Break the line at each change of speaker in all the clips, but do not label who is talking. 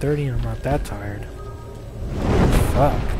9.30 and I'm not that tired. Fuck.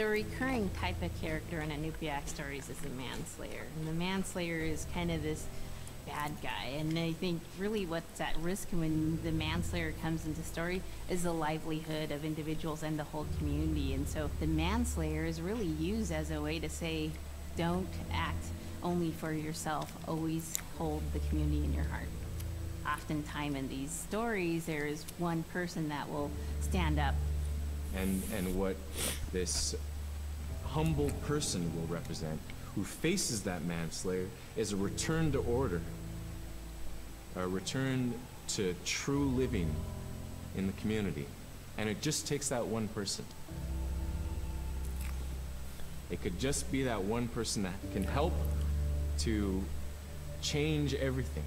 The
recurring type of character in Iñupiaq stories is the manslayer. And the manslayer is kind of this bad guy. And I think really what's at risk when the manslayer comes into story is the livelihood of individuals and the whole community. And so the manslayer is really used as a way to say, don't act only for yourself. Always hold the community in your heart. Oftentimes in these stories, there is one person that will stand up
and and what this humble person will represent who faces that manslayer is a return to order a return to true living in the community. And it just takes that one person. It could just be that one person that can help to change everything.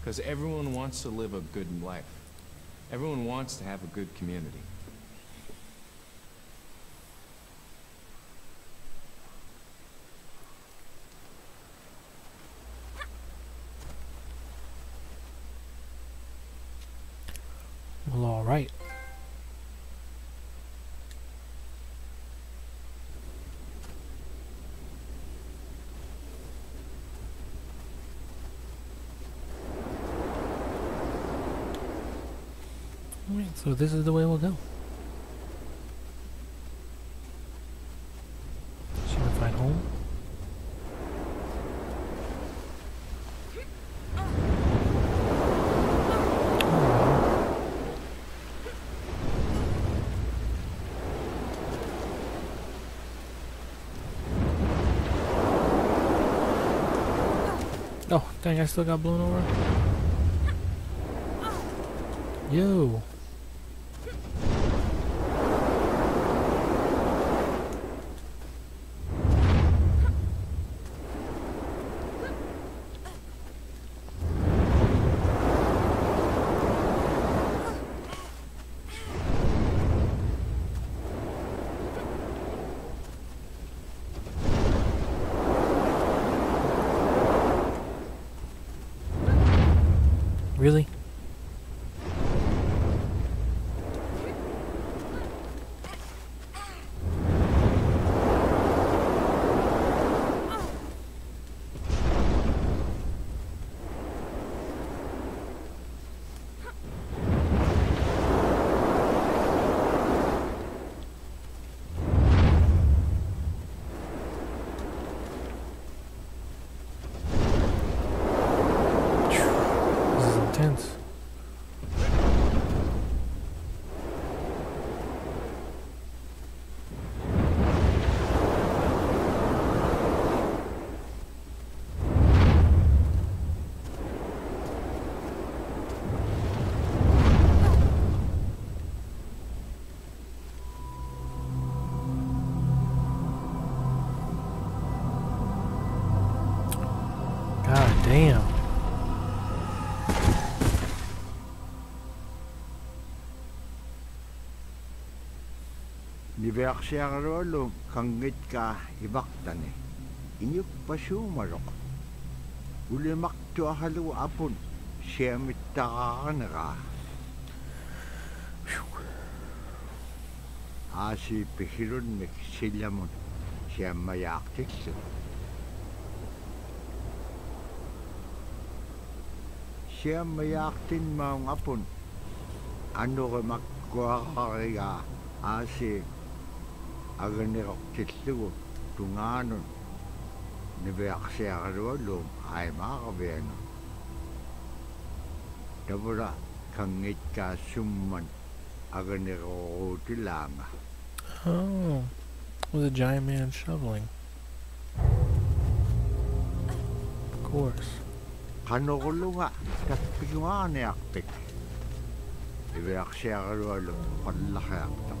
Because everyone wants to live a good life. Everyone wants to have a good community
Well, alright. Alright, so this is the way we'll go. She gonna find home? Aw. Oh, dang, I still got blown over. Yo. Nivek siyarolo kangit ka
ibaktan eh. Inyok pasumarok. Ulimak to ahalo apon siyamit takaan ka. Asi pihirun mik silamon siyamayaktik sa. Siyamayaktin maong apon ano ka makkuha ka asi pihirun agni ortillugu tungaanun niviaqsiaqalualluum aimaaġvianga tavula kanngittaa summan agniruurutilaanga
Oh, with a giant man shoveling. Of course.
Kanorulunga, tapiguaaniaqpik. Iviaqsiaqalualluum qallaqiaqtaq.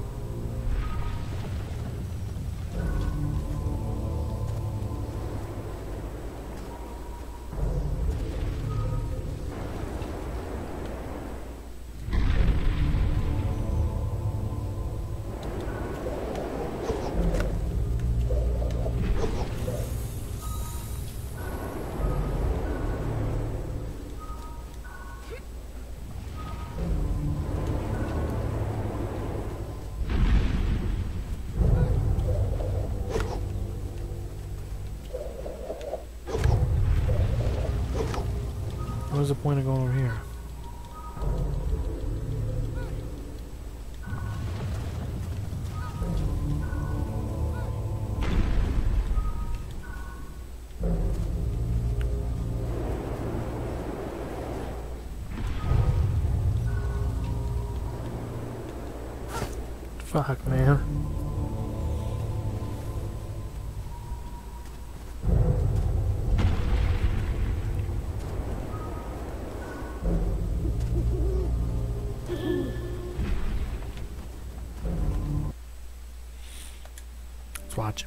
What's the point of going over here? Fuck, man.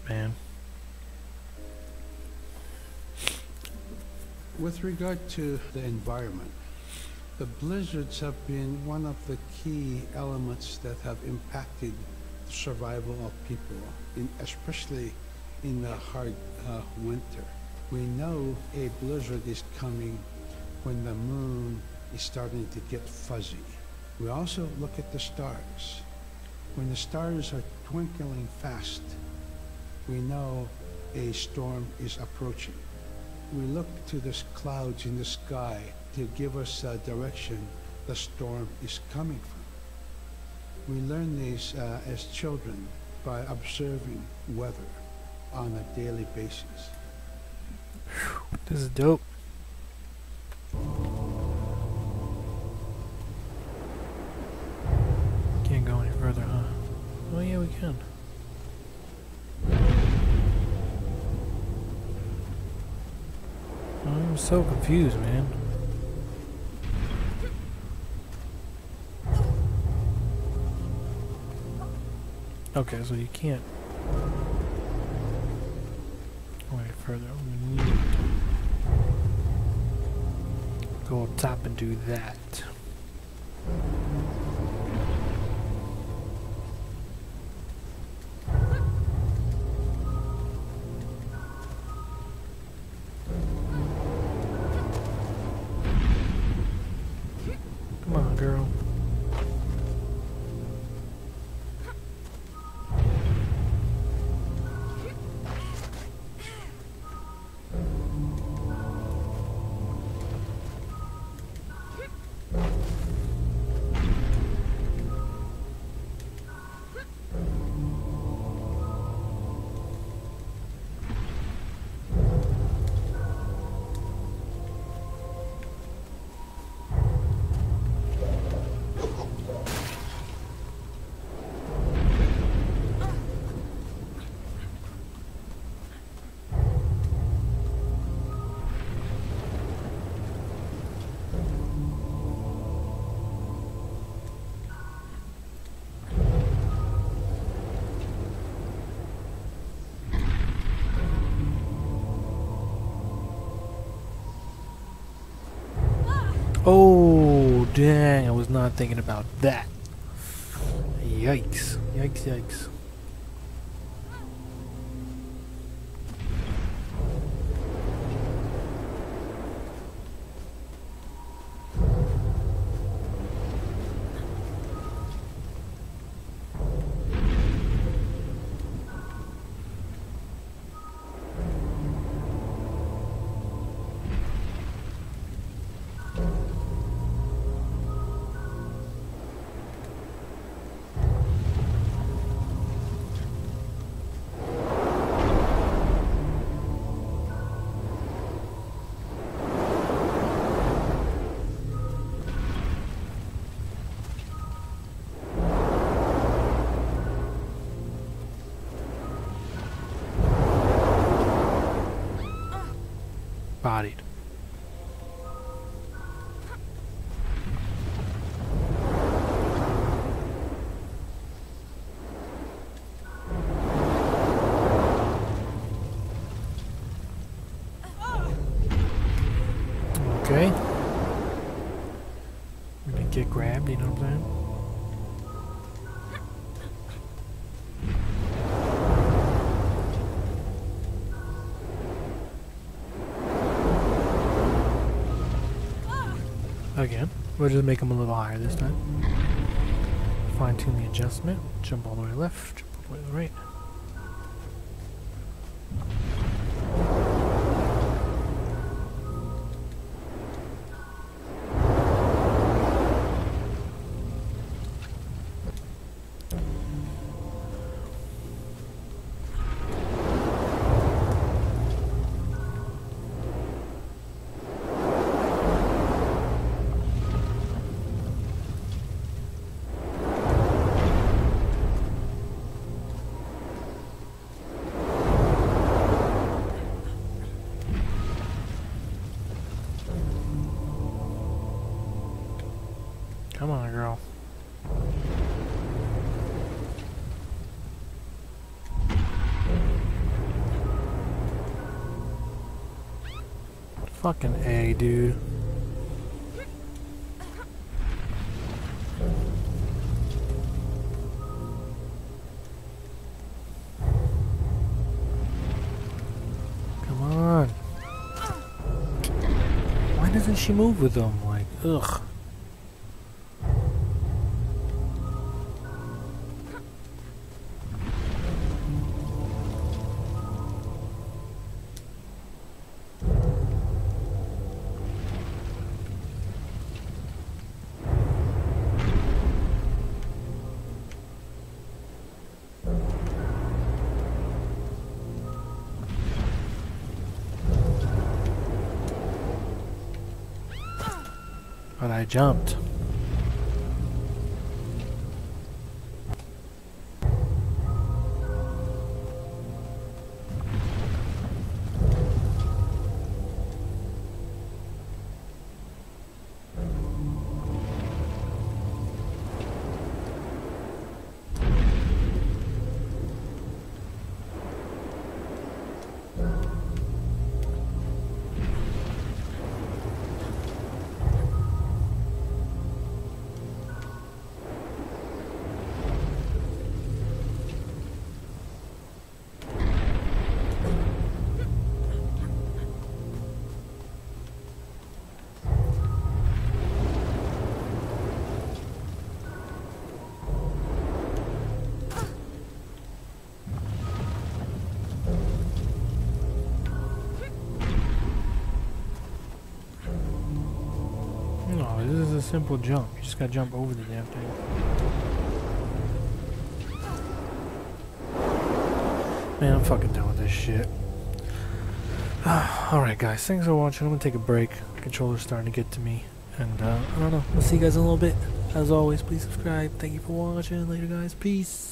Man.
With regard to the environment, the blizzards have been one of the key elements that have impacted the survival of people, in, especially in the hard uh, winter. We know a blizzard is coming when the moon is starting to get fuzzy. We also look at the stars. When the stars are twinkling fast, we know a storm is approaching. We look to the clouds in the sky to give us a direction the storm is coming from. We learn these uh, as children by observing weather on a daily basis.
This is dope. Can't go any further, huh? Oh yeah, we can. I'm so confused, man. Okay, so you can't go any further. Need go up top and do that. Oh, dang, I was not thinking about that. Yikes. Yikes, yikes. Get grabbed, you know what I'm saying? Again, we'll just make them a little higher this time. Fine tune the adjustment. Jump all the way left, jump all the way right. Come on, girl. Fucking A, dude. Come on. Why doesn't she move with them? Like, ugh. But I jumped. Simple jump. You just gotta jump over the damn thing. Man, I'm fucking done with this shit. Alright guys, thanks for watching. I'm gonna take a break. Controller's starting to get to me. And uh, I don't know. I'll see you guys in a little bit. As always, please subscribe. Thank you for watching. Later guys. Peace.